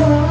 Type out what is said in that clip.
서